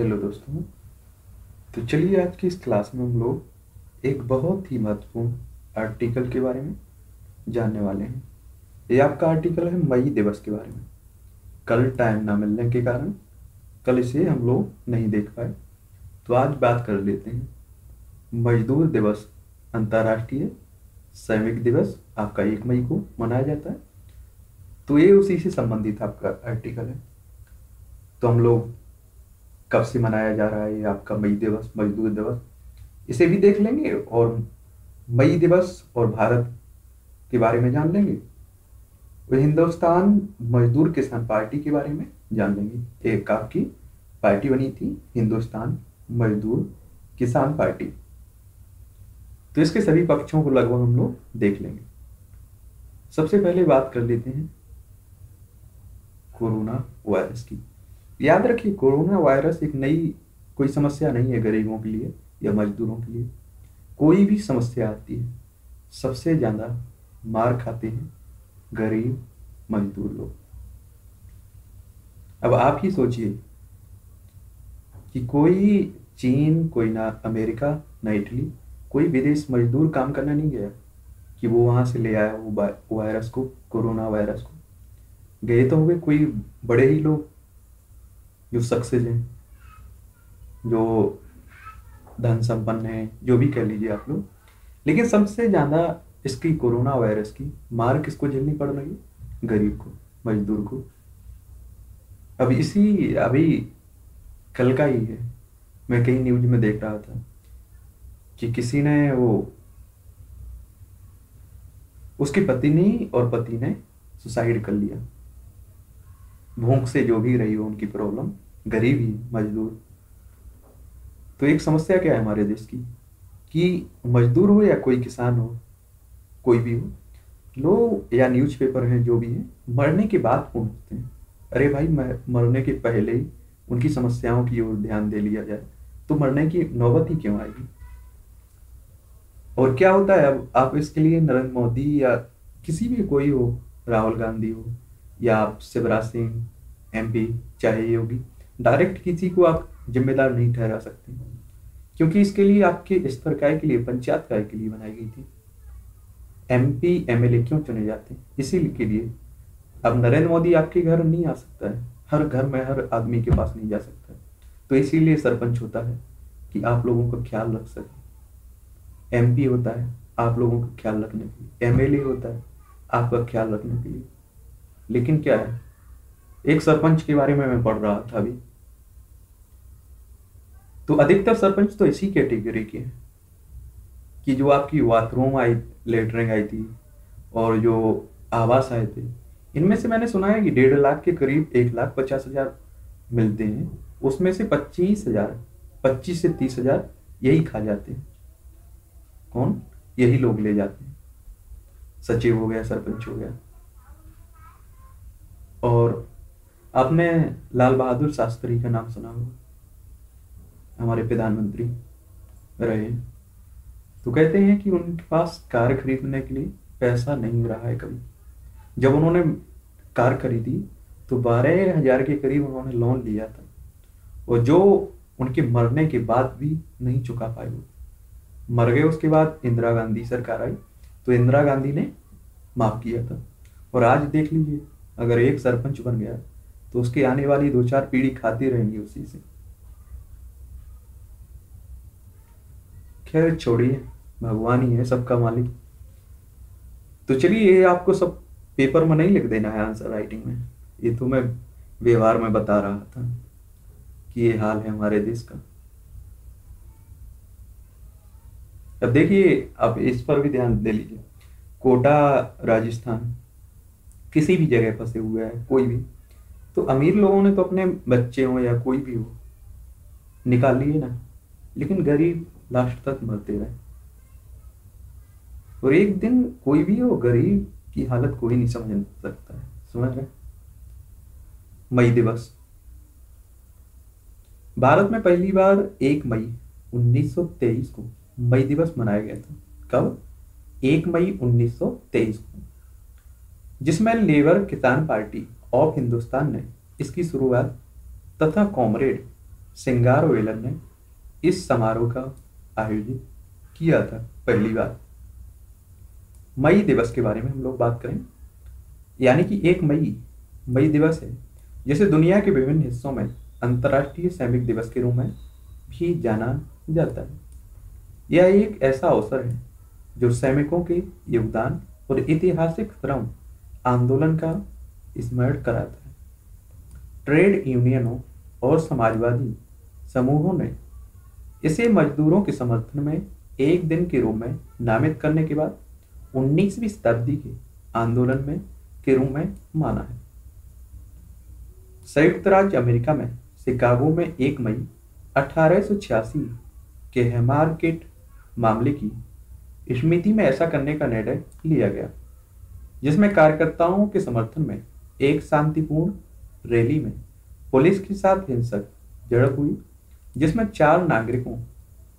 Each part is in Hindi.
हेलो दोस्तों तो चलिए आज की इस क्लास में हम लोग एक बहुत ही महत्वपूर्ण आर्टिकल के बारे में जानने वाले हैं। ये आपका आर्टिकल है मई दिवस के बारे में। कल टाइम ना मिलने के कारण कल इसे हम लोग नहीं देख पाए। तो आज बात कर लेते हैं। मजदूर दिवस, अंतर्राष्ट्रीय श्रमिक दिवस, आपका एक मई को मनाया जाता है। तो ये उसी से संबंधित आपका आर्टिकल है। तो हम लोग कब से मनाया जा रहा है आपका मई दिवस, मजदूर दिवस। इसे भी देख लेंगे और मई दिवस और भारत के बारे में जान लेंगे। और हिंदुस्तान मजदूर किसान पार्टी के बारे में जान लेंगे। एक आपकी पार्टी बनी थी, हिंदुस्तान मजदूर किसान पार्टी। तो इसके सभी पक्षों को लगभग हम लोग देख लेंगे। सबसे पहले बात कर लेते हैं कोरोना वायरस की। याद रखिए कोरोना वायरस एक नई कोई समस्या नहीं है गरीबों के लिए या मजदूरों के लिए। कोई भी समस्या आती है, सबसे ज़्यादा मार खाते हैं गरीब, मजदूर लोग। अब आप ही सोचिए कि कोई चीन, कोई ना अमेरिका, ना इटली, कोई विदेश मजदूर काम करना नहीं गया कि वो वहाँ से ले आया वो वायरस को, कोरोना वायरस को। गए तो हुए कोई बड़े ही लोग। जो सक्सेस हैं, जो धन संपन्न है, जो भी कह लीजिए आप लोग। लेकिन सबसे ज़्यादा इसकी कोरोना वायरस की मार किसको झेलनी पड़ रही है? गरीब को, मजदूर को। अब इसी, अभी कल का ही है। मैं कहीं न्यूज़ में देख रहा था कि किसी ने वो, उसकी पत्नी और पति ने सुसाइड कर लिया। भूख से जो भी रही हो उनकी प्रॉब्लम, गरीबी, मजदूर। तो एक समस्या क्या है हमारे देश की? कि मजदूर हो या कोई किसान हो, कोई भी हो लोग या न्यूज़पेपर हैं, जो भी है, मरने के बाद पहुँचते हैं। अरे भाई मरने के पहले ही उनकी समस्याओं की ओर ध्यान दे लिया जाए तो मरने की नौबत ही क्यों आएगी? और क्या होता है अब? आप इसके लिए नरेंद्र मोदी या किसी भी कोई हो, राहुल गांधी हो या आप शिवराज सिंह एमपी चाहे योगी डायरेक्ट किसी को आप जिम्मेदार नहीं ठहरा सकते। क्योंकि इसके लिए आपके स्तर काय के लिए, पंचायत काय के लिए बनाई गई थी। एमपी एमएलए क्यों चुने जाते? हैं इसीलिए के लिए अब नरेंद्र मोदी आपके घर नहीं आ सकता है। हर घर में हर आदमी के पास नहीं जा सकता है। तो इसीलिए सरपंच होता है कि आप लोगों का ख्याल रख सके। एमपी होता है, आप लोगों का ख्याल रखने के लिए। एमएलए होता है, आपका ख्याल रखने के लिए। लेकिन क्या है? एक सरपंच के बारे में मैं पढ़ रहा था अभी। तो अधिकतर सरपंच तो इसी कैटेगरी के हैं कि जो आपकी बाथरूम आई, लेटरिंग आई थी और जो आवास आए थे, इनमें से मैंने सुना है कि डेढ़ लाख के करीब एक लाख पचास हज़ार मिलते हैं। उसमें से पच्चीस हज़ार, पच्चीस से तीस हज़ार यही खा जाते हैं। कौन? यही लोग ले जाते हैं। सचिव हो गया, सरपंच हो गया। और आपने लाल बहादुर शास्त्री का नाम सुना होगा हमारे प्रधानमंत्री रहे। तो कहते हैं कि उनके पास कार खरीदने के लिए पैसा नहीं रहा है कभी। जब उन्होंने कार खरीदी तो बारह हज़ार के करीब उन्होंने लोन लिया था। और जो उनके मरने के बाद भी नहीं चुका पाए वो मर गए उसके बाद इंदिरा गांधी सरकार आई तो इंदिरा गांधी ने माफ़ किया था। और आज देख लीजिए अगर एक सरपंच बन गया तो उसकी आने वाली दो चार पीढ़ी खाती रहेंगी उसी से। खैर, छोड़िए, भगवान ही है सबका मालिक। तो चलिए, ये आपको सब पेपर में नहीं लिख देना है आंसर राइटिंग में। ये तो मैं व्यवहार में बता रहा था कि ये हाल है हमारे देश का। अब देखिए अब इस पर भी ध्यान दे लीजिए। कोटा, राजस्थान। किसी भी जगह फंसे हुए हैं, कोई भी। तो अमीर लोगों ने तो अपने बच्चे हो या कोई भी हो, निकाल लिए ना। लेकिन गरीब लास्ट तक मरते रहे। और एक दिन कोई भी हो, गरीब की हालत कोई नहीं समझ सकता है। समझ रहे मई दिवस। भारत में पहली बार एक मई 1923 को मई दिवस मनाया गया था। कब? एक मई 1923 को। जिसमें लेबर किसान पार्टी ऑफ़ हिंदुस्तान ने इसकी शुरुआत तथा कॉमरेड सिंगार वेलन ने इस समारोह का आयोजित किया था। पहली बार मई दिवस के बारे में हम लोग बात करें। यानी कि एक मई मई दिवस है, जिसे दुनिया के विभिन्न हिस्सों में अंतर्राष्ट्रीय सैनिक दिवस के रूप में भी जाना जाता है। यह एक ऐसा अवसर है जो सैनिकों के योगदान और ऐतिहासिक श्रम आंदोलन का स्मरण कराता है। ट्रेड यूनियनों और समाजवादी समूहों ने इसे मजदूरों के समर्थन में एक दिन के रूप में नामित करने के बाद 19वीं शताब्दी के आंदोलन में के रूप में माना है। संयुक्त राज्य अमेरिका में शिकागो में एक मई अठारह सौ छियासी के हेमार्केट मामले की स्मृति में ऐसा करने का निर्णय लिया गया। जिसमें कार्यकर्ताओं के समर्थन में, एक शांतिपूर्ण रैली में पुलिस के साथ हिंसक झड़प हुई जिसमें चार नागरिकों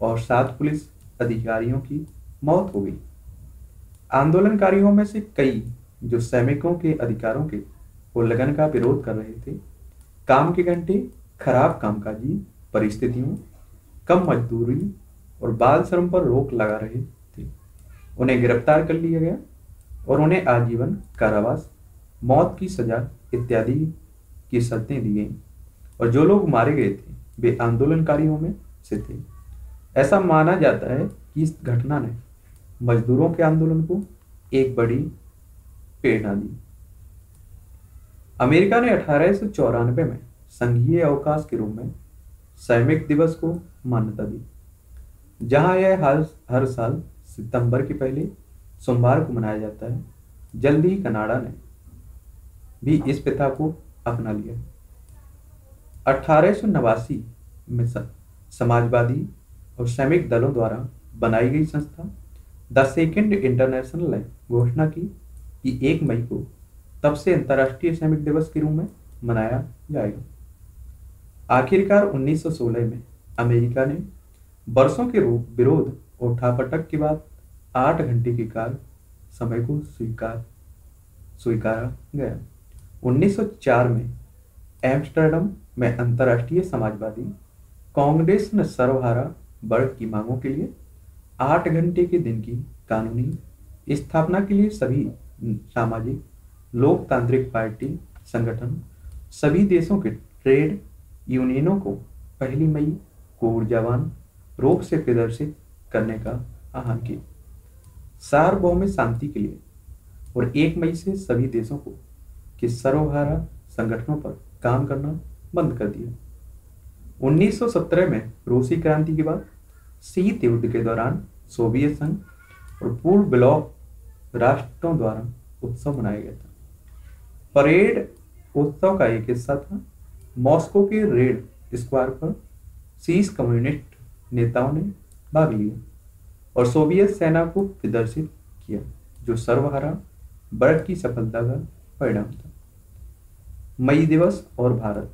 और सात पुलिस अधिकारियों की मौत हो गई। आंदोलनकारियों में से कई जो सैनिकों के अधिकारों के उल्लंघन का विरोध कर रहे थे, काम के घंटे, खराब कामकाजी, परिस्थितियों, कम मजदूरी और बाल श्रम पर रोक लगा रहे थे। उन्हें गिरफ़्तार कर लिया गया। और उन्हें आजीवन, कारावास, मौत की सजा इत्यादि की शर्तें दी गई। और जो लोग मारे गए थे, वे आंदोलनकारियों में से थे। ऐसा माना जाता है कि इस घटना ने मजदूरों के आंदोलन को एक बड़ी प्रेरणा दी। अमेरिका ने अठारह सौ चौरानवे में संघीय अवकाश के रूप में सैनिक दिवस को मान्यता दी, जहाँ यह हर हर साल सितंबर के पहले सोमवार को मनाया जाता है। जल्दी ही कनाडा ने भी इस प्रथा को अपना लिया। अठारह में समाजवादी और सैनिक दलों द्वारा बनाई गई संस्था, द सेकेंड इंटरनेशनल ने घोषणा की कि एक मई को तब से अंतर्राष्ट्रीय सैनिक दिवस के रूप में मनाया जाएगा। आखिरकार 1916 में अमेरिका ने बरसों के रूप विरोध और उठापटक के बाद आठ घंटे के कार समय को स्वीकार, स्वीकारा गया। 1904 में एम्स्टर्डम में अंतर्राष्ट्रीय समाजवादी कांग्रेस ने सर्वहारा वर्ग की मांगों के लिए आठ घंटे के दिन की कानूनी स्थापना के लिए सभी सामाजिक, लोकतांत्रिक पार्टी, संगठन, सभी देशों के ट्रेड यूनियनों को पहली मई को ऊर्जावान रूप से प्रदर्शित करने का आह्वान किया। सार्वभौमिक शांति के लिए और एक मई से सभी देशों को कि सर्वहारा संगठनों पर काम करना बंद कर दिया। 1917 में रूसी क्रांति के बाद शीत युद्ध के दौरान सोवियत संघ और पूर्व ब्लॉक राष्ट्रों द्वारा उत्सव मनाया गया था। परेड उत्सव का एक हिस्सा था। मॉस्को के रेड स्क्वायर पर शीश कम्युनिस्ट नेताओं ने भाग लिया। और सोवियत सेना को प्रदर्शित किया, जो सर्वहारा वर्ग की सफलता का परिणाम था। मई दिवस और भारत।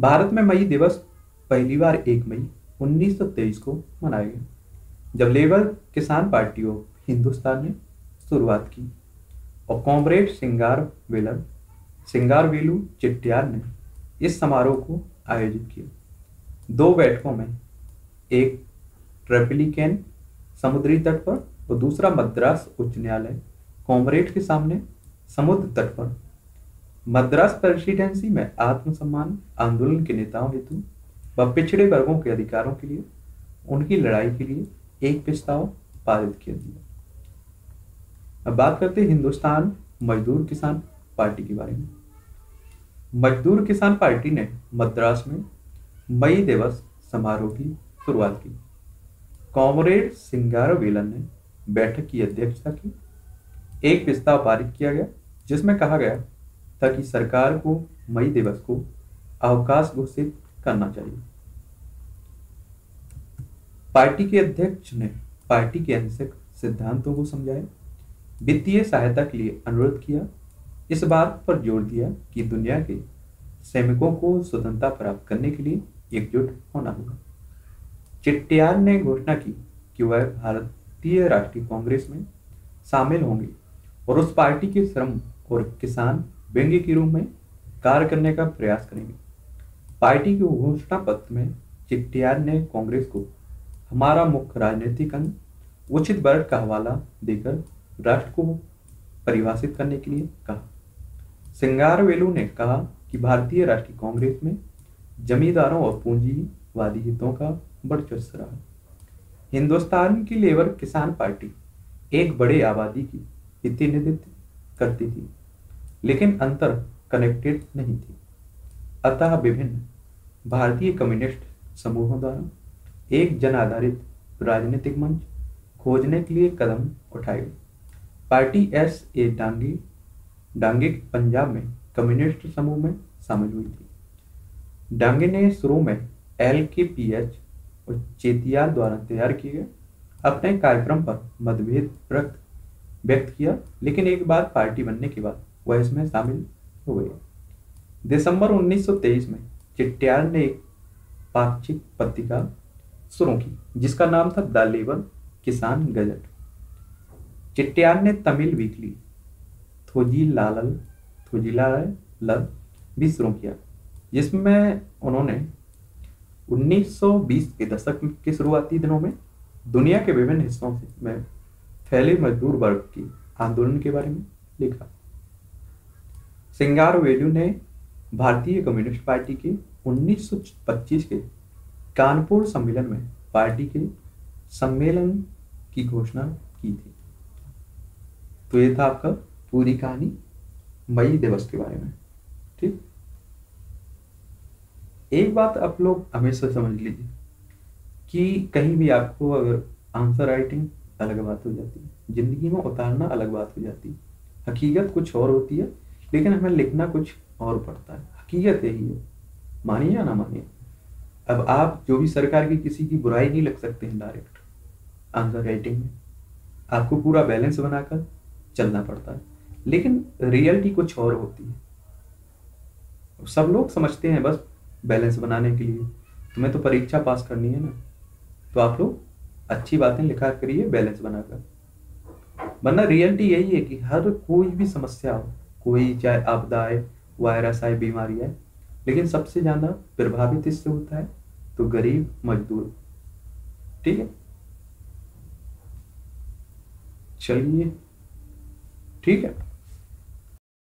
भारत में मई दिवस पहली बार एक मई 1923 को मनाया गया, जब लेबर किसान पार्टी ऑफ़ हिंदुस्तान ने शुरुआत की और कॉमरेड सिंगार वेलर सिंगार वेलू चिट्टियार ने इस समारोह को आयोजित किया। दो बैठकों में एक ट्रेपिलिकैन समुद्री तट पर, और दूसरा मद्रास उच्च न्यायालय, कॉमरेड के सामने, समुद्र तट पर। मद्रास प्रेसिडेंसी में आत्मसम्मान, आंदोलन के नेताओं हेतु, व पिछड़े वर्गों के अधिकारों के लिए, उनकी लड़ाई के लिए एक प्रस्ताव पारित किया दिया अब बात करते हैं हिंदुस्तान मजदूर किसान पार्टी के बारे में। मजदूर किसान पार्टी ने मद्रास में मई दिवस समारोह की शुरुआत की। कॉमरेड सिंगारवेलन ने बैठक की अध्यक्षता की। एक प्रस्ताव पारित किया गया, जिसमें कहा गया था कि सरकार को मई दिवस को अवकाश घोषित करना चाहिए। पार्टी के अध्यक्ष ने पार्टी के अंशक सिद्धांतों को समझाया, वित्तीय सहायता के लिए अनुरोध किया, इस बात पर ज़ोर दिया कि दुनिया के सैनिकों को स्वतंत्रता प्राप्त करने के लिए एकजुट होना होगा। चिट्टियार ने घोषणा की कि वह भारतीय राष्ट्रीय कांग्रेस में शामिल होंगे और उस पार्टी के श्रम और किसान व्यंग्य के रूप में कार्य करने का प्रयास करेंगे। पार्टी के घोषणा पत्र में चिट्टियार ने कांग्रेस को हमारा मुख्य राजनीतिक अंग, उचित वर्ग का हवाला देकर राष्ट्र को परिभाषित करने के लिए कहा। सिंगार वेलू ने कहा कि भारतीय राष्ट्रीय कांग्रेस में जमींदारों और पूंजीवादी हितों का वर्चस्व रहा। हिंदुस्तान की लेबर किसान पार्टी एक बड़े आबादी की प्रतिनिधित्व करती थी, लेकिन अंतर कनेक्टेड नहीं थी। अतः विभिन्न भारतीय कम्युनिस्ट समूहों द्वारा एक जन आधारित राजनीतिक मंच खोजने के लिए कदम उठाए party S A Dange, Dange Punjab में कम्युनिस्ट समूह में शामिल हुई थी। डांगे ने शुरू में एल के पी एच और चेतियाल द्वारा तैयार किए गए। अपने कार्यक्रम पर मतभेद व्यक्त किया, लेकिन एक बार पार्टी बनने के बाद वह इसमें शामिल हो गए। दिसंबर 1923 में चिट्टियाल ने एक पाक्षिक पत्रिका शुरू की, जिसका नाम था the labour Kisan gazette. Chettiar ने तमिल वीकली थोजी लालल थोजीलाल भी शुरू किया, जिसमें उन्होंने 1920 के दशक के शुरुआती दिनों में दुनिया के विभिन्न हिस्सों में फैले मजदूर वर्ग की आंदोलन के बारे में लिखा। सिंगार वेल्यू ने भारतीय कम्युनिस्ट पार्टी के 1925 के कानपुर सम्मेलन में पार्टी के सम्मेलन की घोषणा की थी। तो ये था आपका पूरी कहानी मई दिवस के बारे में, ठीक? एक बात आप लोग हमेशा समझ लीजिए कि कहीं भी आपको अगर आंसर राइटिंग अलग बात हो जाती है, ज़िंदगी में उतारना अलग बात हो जाती है। हकीकत कुछ और होती है, लेकिन हमें लिखना कुछ और पड़ता है। हकीकत यही है, मानिए या ना मानिए। अब आप जो भी सरकार की किसी की बुराई नहीं लग सकते हैं डायरेक्ट आंसर राइटिंग में। आपको पूरा बैलेंस बनाकर चलना पड़ता है। लेकिन रियलिटी कुछ और होती है। सब लोग समझते हैं, बस बैलेंस बनाने के लिए। तुम्हें तो परीक्षा पास करनी है ना। तो आप लोग अच्छी बातें लिखा करिए, बैलेंस बनाकर। वरना रियलिटी यही है कि हर कोई भी समस्या हो, कोई चाहे आपदा आए, वायरस आए, बीमारी आए, लेकिन सबसे ज़्यादा प्रभावित इससे होता है तो गरीब मजदूर। ठीक है? चलिए। ठीक है?